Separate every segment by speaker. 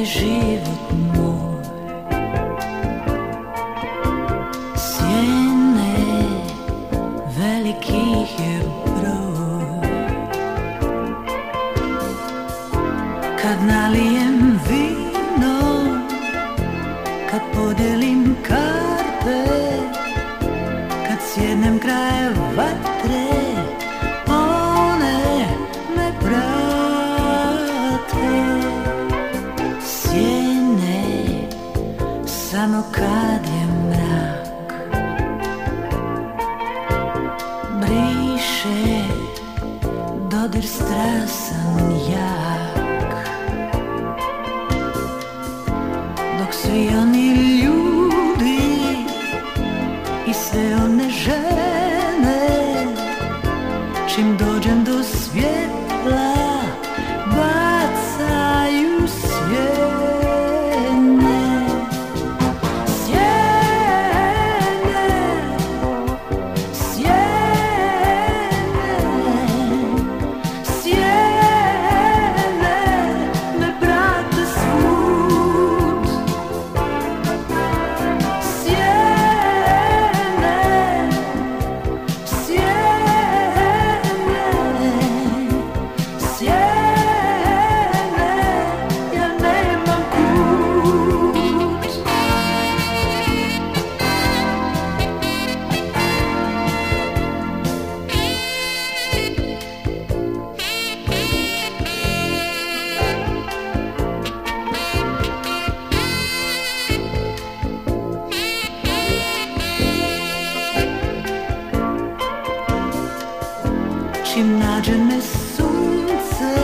Speaker 1: te život moj. Sjene velikih je broj. Kad nalijem vino Kad podelim Samo kad je mrak Briše Dodir strasan jak. Dok svi oni ljudi I sve one žene Čim dođem do svjetla Čim nađe me sunce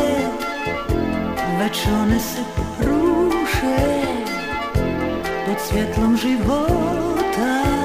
Speaker 1: Već one se pruše Pod svjetlom života